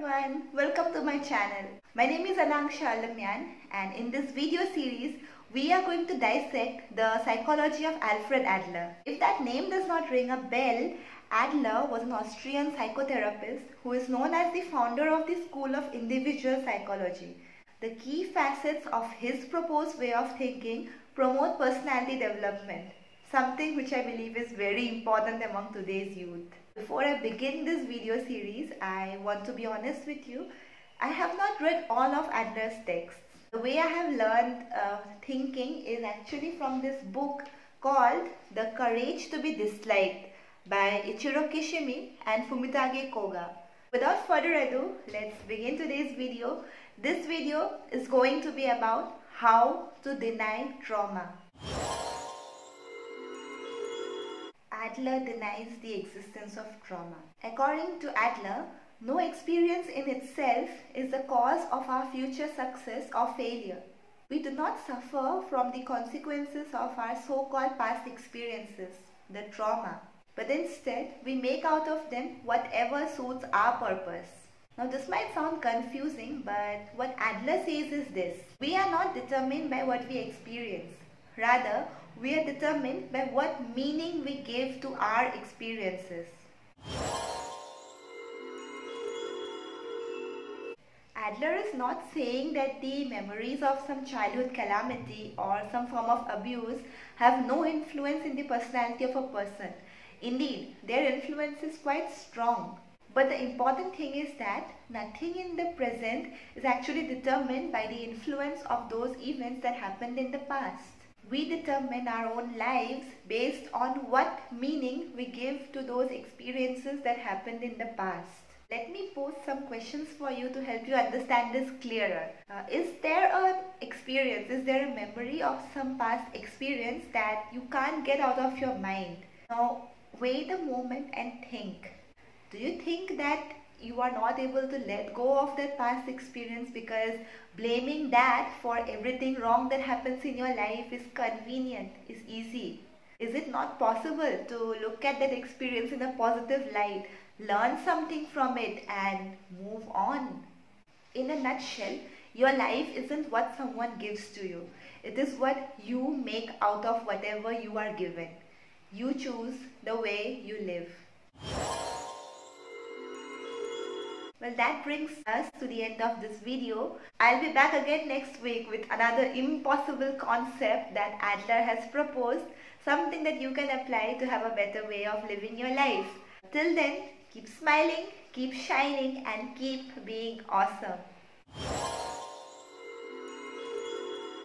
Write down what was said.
everyone, welcome to my channel. My name is Anangsha Alammyan and in this video series we are going to dissect the psychology of Alfred Adler. If that name does not ring a bell, Adler was an Austrian psychotherapist who is known as the founder of the school of individual psychology. The key facets of his proposed way of thinking promote personality development, something which I believe is very important among today's youth. Before I begin this video series, I want to be honest with you. I have not read all of Adler's texts. The way I have learned uh, thinking is actually from this book called The Courage to be Disliked by Ichiro Kishimi and Fumitake Koga. Without further ado, let's begin today's video. This video is going to be about how to deny trauma. Adler denies the existence of trauma. According to Adler, no experience in itself is the cause of our future success or failure. We do not suffer from the consequences of our so-called past experiences, the trauma, but instead we make out of them whatever suits our purpose. Now this might sound confusing, but what Adler says is this. We are not determined by what we experience. Rather, we are determined by what meaning we give to our experiences. Adler is not saying that the memories of some childhood calamity or some form of abuse have no influence in the personality of a person. Indeed, their influence is quite strong. But the important thing is that nothing in the present is actually determined by the influence of those events that happened in the past. We determine our own lives based on what meaning we give to those experiences that happened in the past. Let me pose some questions for you to help you understand this clearer. Uh, is there an experience, is there a memory of some past experience that you can't get out of your mind? Now, wait a moment and think. Do you think that you are not able to let go of that past experience because blaming that for everything wrong that happens in your life is convenient, is easy? Is it not possible to look at that experience in a positive light, learn something from it and move on? In a nutshell, your life isn't what someone gives to you. It is what you make out of whatever you are given. You choose the way you live. Well, that brings us to the end of this video. I'll be back again next week with another impossible concept that Adler has proposed, something that you can apply to have a better way of living your life. Till then, keep smiling, keep shining, and keep being awesome.